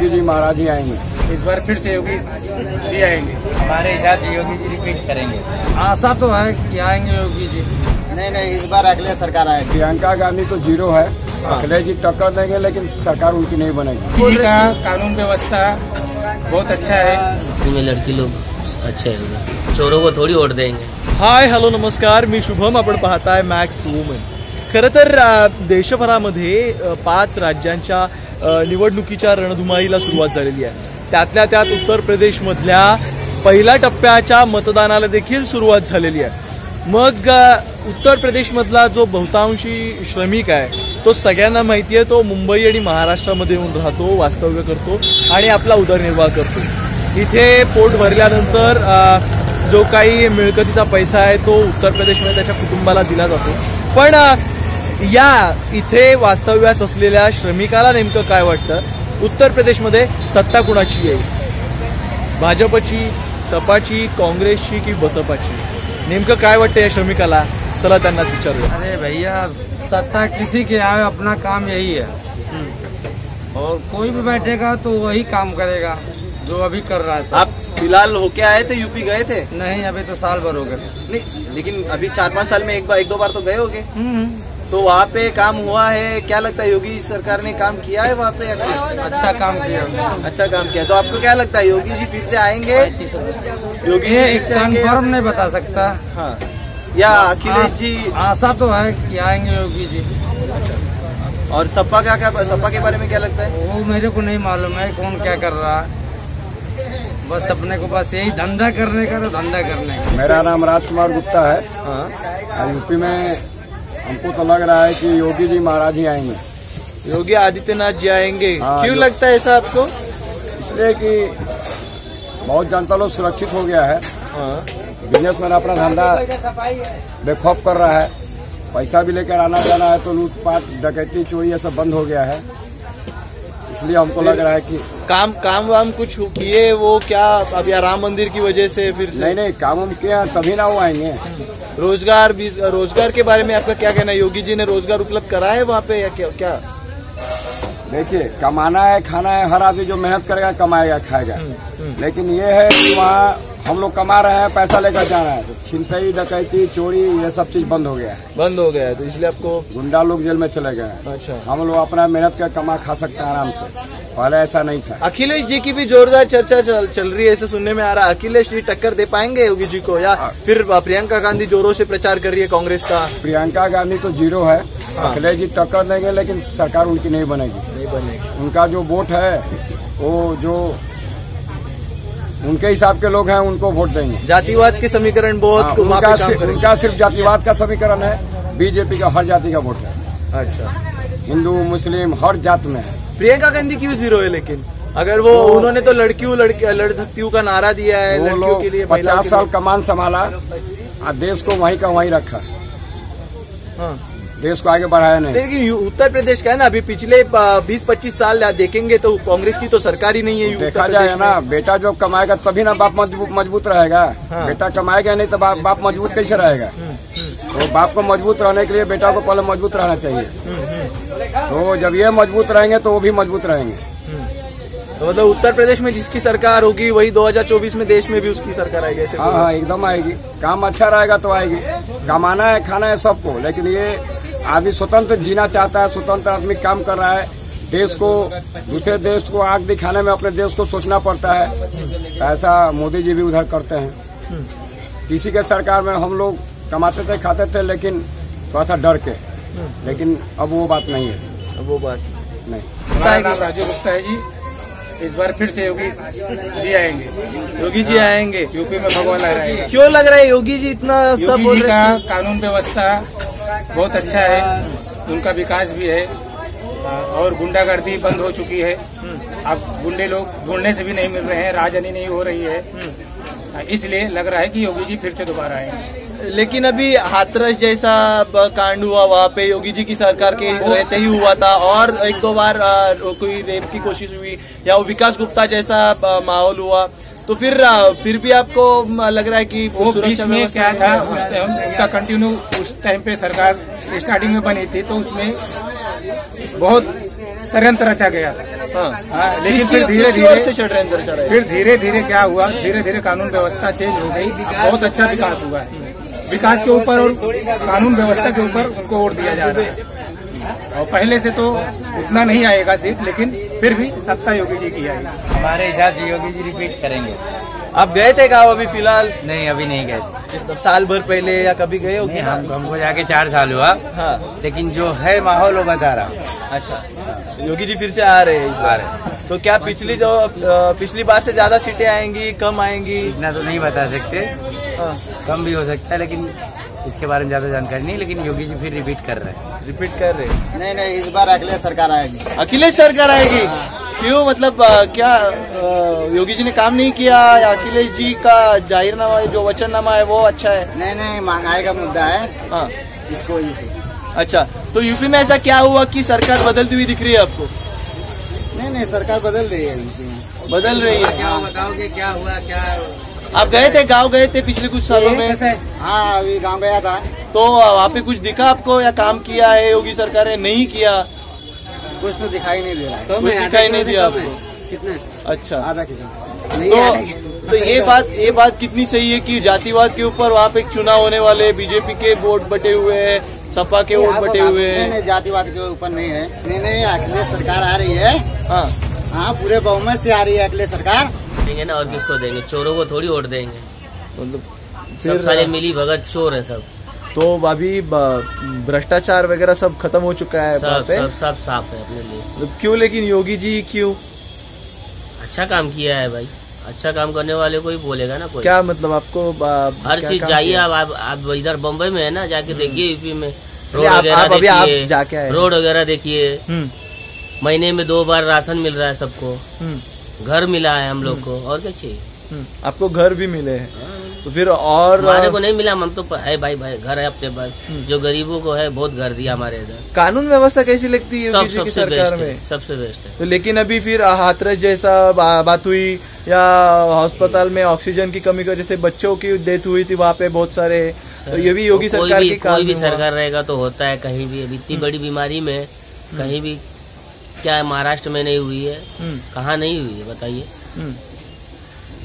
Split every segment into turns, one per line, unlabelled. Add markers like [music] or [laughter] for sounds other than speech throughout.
योगी जी महाराज ही आएँगे।
इस बार फिर से योगी जी आएँगे।
हमारे हिसाब से योगी जी रिपीट करेंगे।
आशा तो है कि आएँगे योगी जी।
नहीं नहीं इस बार अगले सरकार आएगी
प्रियंका गांधी तो ज़ीरो है। अखिलेश जी टक्कर देंगे लेकिन सरकार उनकी नहीं बनेगी।
का कानून व्यवस्था बहुत अच्छा है।
में लड़की लोग अच्छे हैं। चोरों को थोड़ी वोट देंगे।
हाय हॅलो नमस्कार। मी शुभम आपण पाहताय मॅक्स वुमन खरं तर अ, देशभरामध्ये पाच राज्यांच्या निवडणुकीच्या रणधुमाळीला सुरुवात झालेली आहे. त्यातल्या त्यात उत्तर प्रदेशमधल्या पहिल्या टप्प्याच्या मतदानाला देखील सुरुवात झालेली आहे. मग उत्तर प्रदेशमधला जो बहुतांशी श्रमिक आहे तो सगळ्यांना माहिती आहे तो मुंबई आणि महाराष्ट्रामध्ये येऊन राहतो वास्तव्य करतो आणि आपला उदरनिर्वाह करतो. इथे पोट भरल्यानंतर जो काही मिळकतीचा पैसा आहे तो उत्तर प्रदेशमध्ये त्याच्या कुटुंबाला दिला जातो. पण या इथे वास्तव्यास असलेल्या श्रमिकाला नेमकं काय वाटतं? उत्तर प्रदेशमध्ये सत्ता कुणाची येईल? भाजपची सपाची काँग्रेसची की बसपाची? नेमकं काय वाटतं या श्रमिकाला? चला त्यांनाच विचारूया.
अरे भैया सत्ता किसी के आए अपना काम यही है। और कोई भी बैठेगा तो वही काम करेगा जो अभी कर रहा है
आप फ़िलहाल होके आए थे यूपी गए थे?
नहीं अभी तो साल भर हो गए।
नहीं लेकिन अभी चार पाँच साल में एक बार एक दो बार तो गए होगे।
हम्म,
तो वहाँ पे काम हुआ है। क्या लगता है योगी सरकार ने काम किया है वहाँ पे?
अच्छा काम किया।
अच्छा काम किया। तो आपको क्या लगता है? योगी जी फिर से आएँगे? योगी जी
ये
फिर से आएँगे?
कंफर्म नहीं बता सकता।
हाँ। या अखिलेश जी?
आशा तो है कि आएँगे योगी जी।
और सपा का क्या सपा के बारे में क्या लगता है?
वो मेरे को नहीं मालूम है कौन क्या कर रहा है। बस अपने को बस यही धंधा करने का तो धंधा करने का।
मेरा नाम राजकुमार गुप्ता है।
हाँ।
यूपी में हमको तो लग रहा है कि योगी जी महाराज ही आएँगे।
योगी आदित्यनाथ जी आएँगे।
हाँ,
क्यों लगता है ऐसा आपको?
इसलिए कि बहुत जनता लोग सुरक्षित हो गया है।
बिज़नेस
बिजनेसमैन अपना धंधा बेखौफ कर रहा है। पैसा भी लेकर आना जाना है तो लूटपाट डकैती चोरी ये सब बंद हो गया है। इसलिए हमको लग रहा है कि
काम काम वाम कुछ किए वो क्या अब या राम मंदिर की वजह से फिर से
नहीं नहीं काम हम किए तभी ना वो आएँगे।
रोज़गार भी रोज़गार के बारे में आपका क्या कहना है? योगी जी ने रोज़गार उपलब्ध कराया है वहाँ पे या क्या क्या?
देखिए कमाना है खाना है हर आदमी जो मेहनत करेगा कमाएगा खाएगा। लेकिन ये है कि वहाँ हम लोग कमा रहे हैं पैसा लेकर जा रहे हैं। तो छिनतई डकैती चोरी ये सब चीज़ बंद हो गया है।
बंद हो गया है तो इसलिए आपको
गुंडा लोग जेल में चले गए हैं।
अच्छा।
हम लोग अपना मेहनत कर कमा खा सकते हैं आराम से। पहले ऐसा नहीं था।
अखिलेश जी की भी जोरदार चर्चा चल, चल रही है ऐसे सुनने में आ रहा है। अखिलेश जी टक्कर दे पाएँगे योगी जी को या फिर प्रियंका गांधी जोरों से प्रचार कर रही है कांग्रेस का?
प्रियंका गांधी तो ज़ीरो है। अखिलेश जी टक्कर देंगे लेकिन सरकार उनकी नहीं बनेगी।
नहीं बनेगी।
उनका जो वोट है वो जो उनके हिसाब के लोग हैं उनको वोट देंगे।
जातिवाद के समीकरण
हाँ,
बहुत
उनका सिर्फ़ उनका सिर्फ़ जातिवाद का समीकरण है बीजेपी का हर जाति का वोट है।
अच्छा।
हिंदू मुस्लिम हर जात में है।
प्रियंका गांधी क्यों ज़ीरो है लेकिन? अगर वो उन्होंने तो लड़कियों लड़की लड़कियों का नारा दिया है
वो
लड़कियों
लोग
के लिए
पचास साल कमान संभाला और देश को वहीं का वहीं रखा।
हाँ।
देश को आगे बढ़ाया नहीं।
लेकिन उत्तर प्रदेश का है ना अभी पिछले बीस पच्चीस साल देखेंगे तो कांग्रेस की तो सरकार ही नहीं है
देखा जाए ना बेटा जो कमाएगा तभी ना बाप मज़बूत मज़बूत रहेगा।
हाँ।
बेटा कमाएगा नहीं तो बाप, बाप मज़बूत कैसे रहेगा? तो बाप को मज़बूत रहने के लिए बेटा को पहले मज़बूत रहना चाहिए। तो जब ये मज़बूत रहेंगे तो वो भी मज़बूत रहेंगे।
तो मतलब उत्तर प्रदेश में जिसकी सरकार होगी वही 2024 में देश में भी उसकी सरकार आएगी ऐसे
हाँ हाँ एकदम आएगी। काम अच्छा रहेगा तो आएगी। कमाना है खाना है सबको लेकिन ये आदमी स्वतंत्र जीना चाहता है स्वतंत्र आदमी काम कर रहा है। देश को दूसरे देश को आग दिखाने में अपने देश को सोचना पड़ता है। ऐसा मोदी जी भी उधर करते हैं। किसी के सरकार में हम लोग कमाते थे खाते थे लेकिन थोड़ा सा डर के। लेकिन अब वो बात नहीं है।
अब वो बात
नहीं।
हमारा नाम राजू गुप्ता है जी। इस बार फिर से योगी जी आएँगे।
योगी जी आएँगे
यूपी में भगवान लहराएगा
क्यों लग रहा है? योगी जी इतना सब बोल
जी
रहे
का
हैं।
कानून व्यवस्था बहुत अच्छा है। उनका विकास भी है। और गुंडागर्दी बंद हो चुकी है। अब गुंडे लोग ढूँढने से भी नहीं मिल रहे हैं राजनी नहीं हो रही है। इसलिए लग रहा है कि योगी जी फिर से दोबारा आए
लेकिन अभी हाथरस जैसा कांड हुआ, वहाँ पे योगी जी की सरकार के रहते ही हुआ था और एक दो बार कोई रेप की कोशिश हुई या वो विकास गुप्ता जैसा माहौल हुआ। तो फिर फिर भी आपको लग रहा है कि
वो बीच में क्या था उस टाइम उनका कंटिन्यू उस टाइम पे सरकार स्टार्टिंग में बनी थी तो उसमें बहुत षडयंत्र रचा गया था। हाँ, लेकिन फिर धीरे धीरे
हैं
फिर धीरे धीरे क्या हुआ धीरे धीरे कानून व्यवस्था चेंज हो गई बहुत अच्छा विकास हुआ है। विकास के ऊपर और कानून व्यवस्था के ऊपर उनको वोट दिया जा रहा है। और पहले से तो उतना नहीं आएगा सीट लेकिन फिर भी सत्ता योगी जी की आएगी
हमारे हिसाब से योगी जी रिपीट करेंगे।
आप गए थे गाँव अभी फ़िलहाल?
नहीं अभी नहीं गए थे।
मतलब साल भर पहले या कभी गए हो
नहीं हम हमको जाके चार साल हुआ।
हाँ।
लेकिन जो है माहौल वो बता रहा हूँ।
अच्छा। योगी जी फिर से आ रहे हैं इस बार। तो क्या पिछली जो पिछली बार से ज़्यादा सीटें आएँगी कम आएँगी?
इतना तो नहीं बता सकते।
हाँ,
कम भी हो सकता है लेकिन इसके बारे में ज़्यादा जानकारी नहीं लेकिन योगी जी फिर रिपीट कर रहे हैं।
रिपीट कर रहे हैं?
नहीं नहीं इस बार अखिलेश सरकार आएगी।
अखिलेश सरकार आएगी? क्यों? मतलब अ, क्या अ, योगी जी ने काम नहीं किया? या अखिलेश जी का जाहिरनामा जो वचननामा है वो अच्छा है?
नहीं नहीं महँगाई का मुद्दा है।
हाँ।
इसको वजह से।
अच्छा तो यूपी में ऐसा क्या हुआ कि सरकार बदलती हुई दिख रही है आपको?
नहीं नहीं सरकार बदल रही है यूपी में।
बदल रही है।
बताओगे क्या हुआ क्या
आप गए थे गाँव गए थे पिछले कुछ सालों में?
हाँ अभी गाँव गया था।
तो वहाँ पे कुछ दिखा आपको या काम किया है योगी सरकार ने? नहीं किया।
कुछ तो दिखाई नहीं दे रहा है।
कुछ दिखाई नहीं दिया आपको?
कितने?
अच्छा।
आधा किलो।
तो तो ये बात ये बात कितनी सही है कि जातिवाद के ऊपर वहाँ पे चुनाव होने वाले बीजेपी के वोट बटे हुए हैं सपा के वोट बटे हुए
नहीं
हैं।
जातिवाद के ऊपर नहीं है। नहीं नहीं अखिलेश सरकार आ रही है।
हाँ।
हाँ पूरे बहुमत से आ रही है अखिलेश सरकार।
देंगे ना और किसको देंगे? चोरों को थोड़ी वोट देंगे।
मतलब
सब सारे मिली भगत चोर है सब।
तो अभी भ्रष्टाचार वगैरह सब खत्म हो चुका है
सब
पे?
सब सब साफ़ है अपने लिए।
मतलब क्यों लेकिन योगी जी क्यों?
अच्छा काम किया है भाई। अच्छा काम करने वाले को ही बोलेगा ना कोई।
क्या मतलब आपको
हर चीज़
किया?
अब आप, आप इधर बम्बई में है ना जाके देखिए यूपी में। रोड वगैरह
आप आप
देखिए। रोड वगैरह देखिए।
हम्म।
महीने में दो बार राशन मिल रहा है सबको।
हम्म।
घर मिला है हम लोग को और क्या चाहिए?
हम्म। आपको घर भी मिले हैं। तो फिर और
हमारे को नहीं मिला हम तो है भाई भाई घर है अपने पास।
हम्म।
जो गरीबों को है बहुत घर दिया हमारे इधर।
कानून व्यवस्था कैसी लगती है
सब
योगी की
सबसे
सरकार
बेस्ट
में?
है सबसे बेस्ट है।
तो लेकिन अभी फिर हाथरस जैसा बा, बात हुई या अस्पताल में ऑक्सीजन की कमी की वजह से बच्चों की डेथ हुई थी वहाँ पे बहुत सारे। तो ये भी योगी सरकार की
कोई भी सरकार रहेगा तो होता है कहीं भी। इतनी बड़ी बीमारी में कहीं भी क्या है महाराष्ट्र में नहीं हुई है?
हम्म,
कहाँ नहीं हुई है बताइए।
हम्म,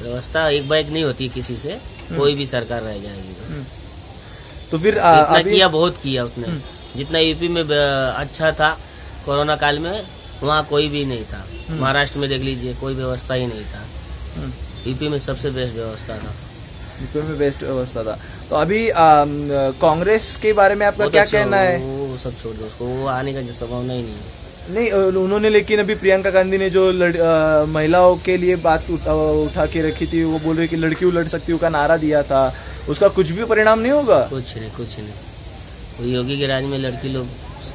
व्यवस्था एक बाइक नहीं होती किसी से कोई भी सरकार रह जाएगी तो।
हम्म। तो फिर आ,
इतना
अभी
किया बहुत किया उसने। जितना यूपी में अच्छा था कोरोना काल में वहाँ कोई भी नहीं था। महाराष्ट्र में देख लीजिए कोई व्यवस्था ही नहीं था।
हम्म,
यूपी में सबसे बेस्ट व्यवस्था था।
यूपी में बेस्ट व्यवस्था था। तो अभी कांग्रेस के बारे में आपका क्या
अच्छा,
कहना है
वो सब छोड़ दो उसको वो आने का संभावना ही नहीं है।
नहीं उन्होंने लेकिन अभी प्रियंका गांधी ने जो लड़, अ, महिलाओं के लिए बात उठा, उठा के रखी थी वो बोल रही कि लड़की लड़ सकती है का नारा दिया था। उसका कुछ भी परिणाम नहीं होगा?
कुछ नहीं कुछ नहीं। वो योगी के राज में लड़की लोग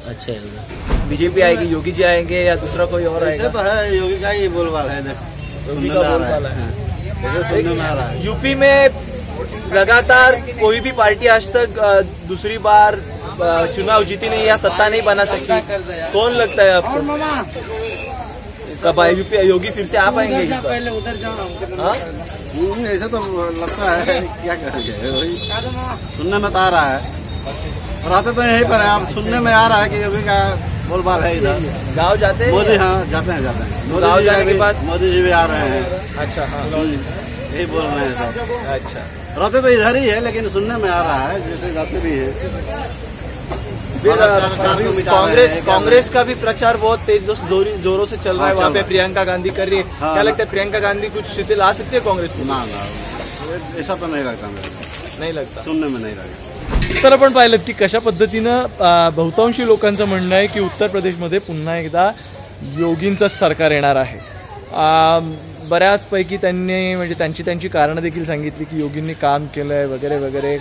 अच्छे हैं उधर।
बीजेपी आएगी योगी जी आएँगे या दूसरा कोई और आएगा?
तो है योगी का ही बोलबाल है
है।
आ है।
यूपी में लगातार कोई भी पार्टी आज तक दूसरी बार चुनाव जीती नहीं या सत्ता नहीं बना सकी। कौन लगता है आपको? कब आए यूपी योगी फिर से आ पाएँगे इस बार? हाँ?
हम्म, ऐसा तो लगता है [laughs] क्या करेंगे वही सुनने में तो आ रहा है। और आते तो यहीं पर है अब सुनने में आ रहा है कि योगी का बोलबाल है इधर।
गाँव जाते हैं
मोदी हाँ जाते हैं जाते हैं।
गाँव जाने के बाद?
मोदी जी भी आ रहे हैं।
अच्छा हाँ।
यही बोल रहे हैं सब।
अच्छा।
रहते तो इधर ही है लेकिन सुनने में आ रहा है जैसे जाते भी है।
कांग्रेस कांग्रेस का भी प्रचार बहुत तेज जोरी- जोरों से चल रहा है वहाँ पे। प्रियंका गांधी कर रही है। क्या लगता है प्रियंका गांधी कुछ स्थिति ला सकती है कांग्रेस को?
ना ना। ऐसा तो नहीं लगता
नाही लगता।
सुनने में नहीं लगता।
तर आपण पाहिलं की कशा पद्धतीनं बहुतांशी लोकांचं म्हणणं आहे की उत्तर प्रदेशमध्ये पुन्हा एकदा योगींचंच सरकार येणार आहे. बऱ्याचपैकी त्यांनी म्हणजे त्यांची त्यांची कारणं देखील सांगितली की योगींनी काम केलं आहे वगैरे वगैरे.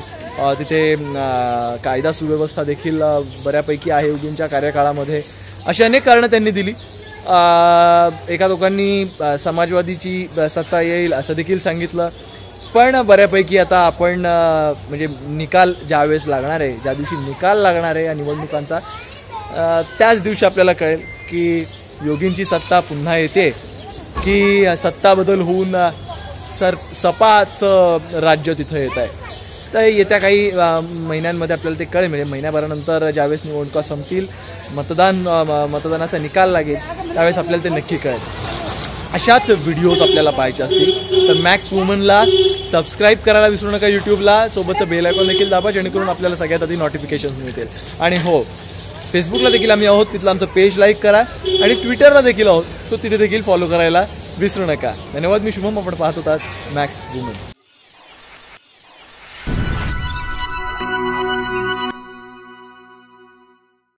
तिथे कायदा सुव्यवस्था देखील बऱ्यापैकी आहे योगींच्या कार्यकाळामध्ये. अशी अनेक कारणं त्यांनी दिली. एका लोकांनी समाजवादीची सत्ता येईल असं देखील सांगितलं. पण बऱ्यापैकी आता आपण म्हणजे निकाल ज्यावेळेस लागणार आहे ज्या दिवशी निकाल लागणार आहे या निवडणुकांचा त्याच दिवशी आपल्याला कळेल की योगींची सत्ता पुन्हा येते की सत्ता बदल होऊन सर सपाचं राज्य तिथं येत आहे. तर येत्या काही महिन्यांमध्ये आपल्याला ते कळेल. म्हणजे महिन्याभरानंतर ज्यावेळेस निवडणुका संपतील मतदान म- मतदानाचा निकाल लागेल त्यावेळेस आपल्याला ते नक्की कळेल. अशाच व्हिडिओज आपल्याला पाहायचे असतील तर मॅक्स वुमनला सबस्क्राईब करायला विसरू नका यूट्यूबला. सोबतचं बेल आयकॉन देखील दाबा जेणेकरून आपल्याला सगळ्यात आधी नोटिफिकेशन मिळतील. आणि हो फेसबुकला देखील आम्ही आहोत तिथलं आमचं पेज लाईक करा. आणि ट्विटरला देखील आहोत सो तिथे देखील फॉलो करायला विसरू नका. धन्यवाद मी शुभम आपण पाहत होतात मॅक्स वुमन.